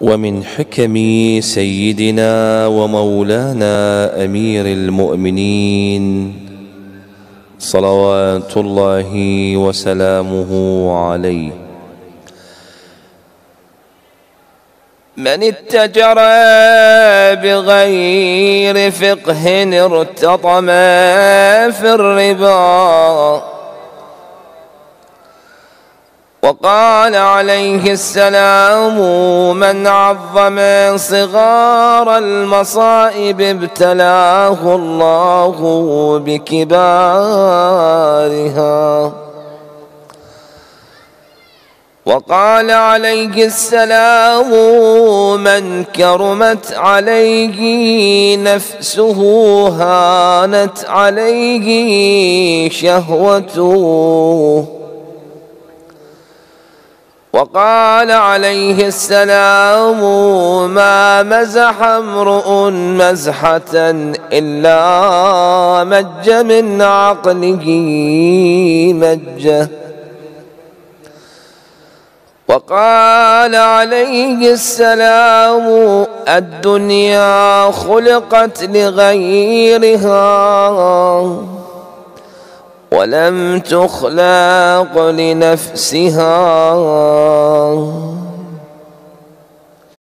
ومن حكم سيدنا ومولانا أمير المؤمنين. صلوات الله وسلامه عليه. من اتجر بغير فقه ارتطم في الربا وقال عليه السلام من عظم صغار المصائب ابتلاه الله بكبارها. وقال عليه السلام من كرمت عليه نفسه هانت عليه شهوته. وقال عليه السلام ما مزح امرؤ مزحة إلا مج من عقله مجة. وقال عليه السلام الدنيا خلقت لغيرها. ولم تخلق لنفسها